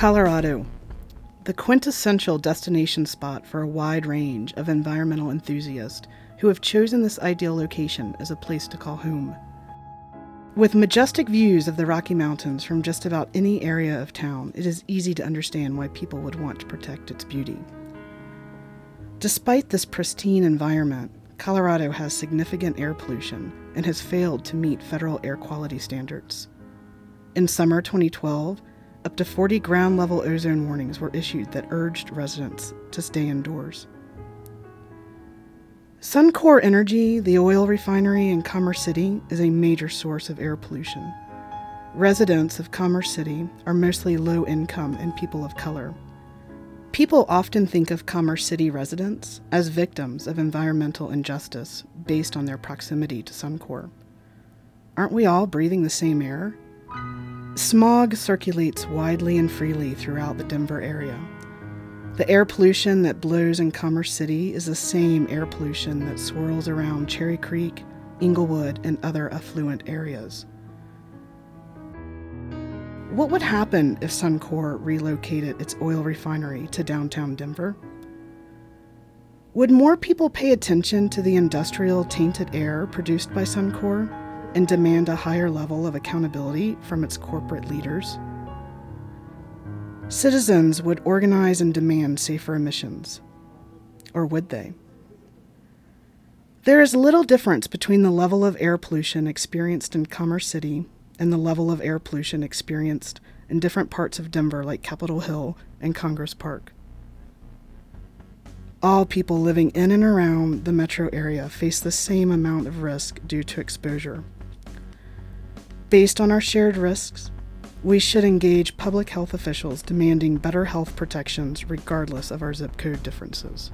Colorado, the quintessential destination spot for a wide range of environmental enthusiasts who have chosen this ideal location as a place to call home. With majestic views of the Rocky Mountains from just about any area of town, it is easy to understand why people would want to protect its beauty. Despite this pristine environment, Colorado has significant air pollution and has failed to meet federal air quality standards. In summer 2012, up to 40 ground level ozone warnings were issued that urged residents to stay indoors. Suncor Energy, the oil refinery in Commerce City, is a major source of air pollution. Residents of Commerce City are mostly low income and people of color. People often think of Commerce City residents as victims of environmental injustice based on their proximity to Suncor. Aren't we all breathing the same air? Smog circulates widely and freely throughout the Denver area, the air pollution that blows in Commerce City is the same air pollution that swirls around Cherry Creek, Englewood, and other affluent areas. What would happen if Suncor relocated its oil refinery to downtown Denver? Would more people pay attention to the industrial tainted air produced by Suncor and demand a higher level of accountability from its corporate leaders? Citizens would organize and demand safer emissions. Or would they? There is little difference between the level of air pollution experienced in Commerce City and the level of air pollution experienced in different parts of Denver, like Capitol Hill and Congress Park. All people living in and around the metro area face the same amount of risk due to exposure. Based on our shared risks, we should engage public health officials demanding better health protections regardless of our zip code differences.